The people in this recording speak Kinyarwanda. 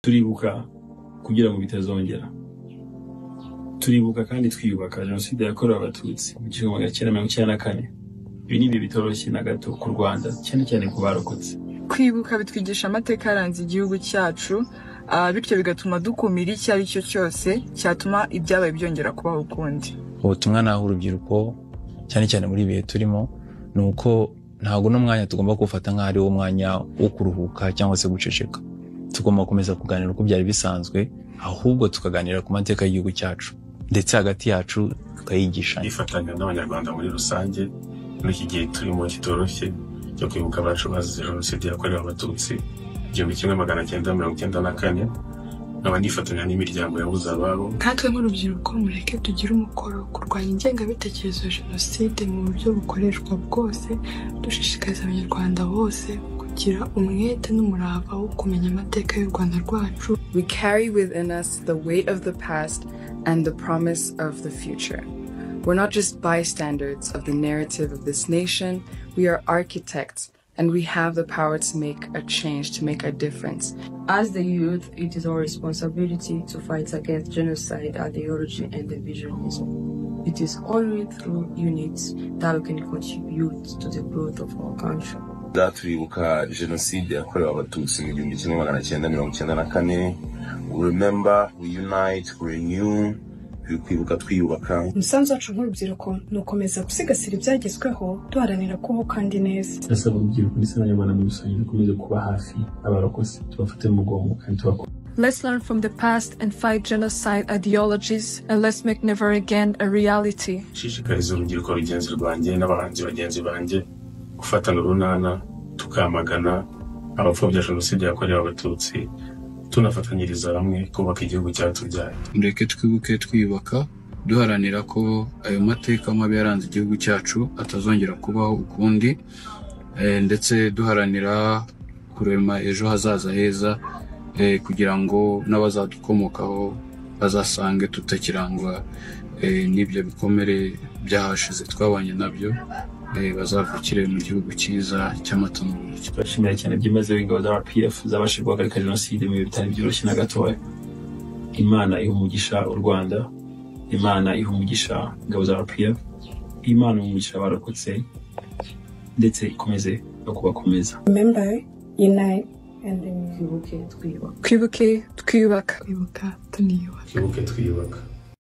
turibuka kugira ngo bitazongera. Turibuka kandi twiyubaka jenoside yakorewe abatutsi mu gihumbi magana cyenda mirongo icyenda na kane. Ibi ni ibihe bitoroshye na gato ku rwanda cyane cyane ku barokotse. Kwibuka bitwigisha amateka yaranze igihugu cyacu ah, bityo bigatuma dukumira icyo ari cyo cyose cyatuma ibyabaye byongera kubaho ukundi. Ubutumwa naha urubyiruko cyane cyane muri ibihe turimo ni uko ntabwo uno mwanya tugomba kuwufata nk'aho ari wo mwanya wo kuruhuka cyangwa se guceceka. Tugomba gukomeza kuganira uko byari bisanzwe ahubwo tukaganira ku mateka y'igihugu cyacu. Ndetse hagati yacu tukayigisha. Yifatanya n'abanyarwanda muri rusange muri iki gihe turimo kitoroshye cyo kwibuka abacu bazize jenoside yakorewe abatutsi igihumbi kimwe magana cyenda mirongo icyenda na kane. Nkaba nifatanya n'imiryango yabuze ababo. Nkatwe nk'urubyiruko mureke tugire umukoro wo kurwanya ingengabitekerezo ya jenoside mu buryo bukoreshwa bwose dushishikariza abanyarwanda bose kugira umwete n'umurava wo kumenya amateka y'u rwanda rwacu We carry within us the weight of the past and the promise of the future. We're not just bystanders of the narrative of this nation, we are architects, and we have the power to make a change, to make a difference. As the youth, it is our responsibility to fight against genocide, ideology, and divisionism. It is only through unity that we can contribute to the growth of our country. Za jenoside yakorewe abatutsi mu gihumbi kimwe magana cyenda mirongo icyenda na kane. Remember we unite we renew. Kwibuka twiyubaka. Umusanzu wacu nk'urubyiruko ni ukomeza gusigasira ibyagezweho duharanira kubaho kandi neza. Ndasaba urubyiruko ndetse n'abanyarwanda muri rusange dukomeze kuba hafi abarokotse tubafate mu mugongo kandi tubakore. Let's learn from the past and fight genocide ideologies and let's make never again a reality. Gufatana urunana tukamagana abapfobya jenoside yakorewe abatutsi tunafatanyiriza hamwe kubaka igihugu cyatubyaye mureke twibuke twiyubaka duharanira ko ayo mateka mabi yaranze igihugu cyacu atazongera kubaho ukundi eh, ndetse duharanira kurema ejo hazaza heza eh, kugira ngo n'abazadukomokaho bazasange tutakirangwa eh, n'ibyo bikomere byahashize twabanye na byo. Bazavukire mu gihugu cyiza cy'amata n'ubuki turashimira cyane byimazeyo ingabo za rpf zabashije guhagarika jenoside mu bihe bitari byoroshye na gatoya imana iha umugisha u rwanda imana iha umugisha ingabo za rpf imana iha umugisha abarokotse ndetse ikomeze no kubakomeza. Kwibuke twiyubaka. kwibuka tuniyubaka twibuke twiyubaka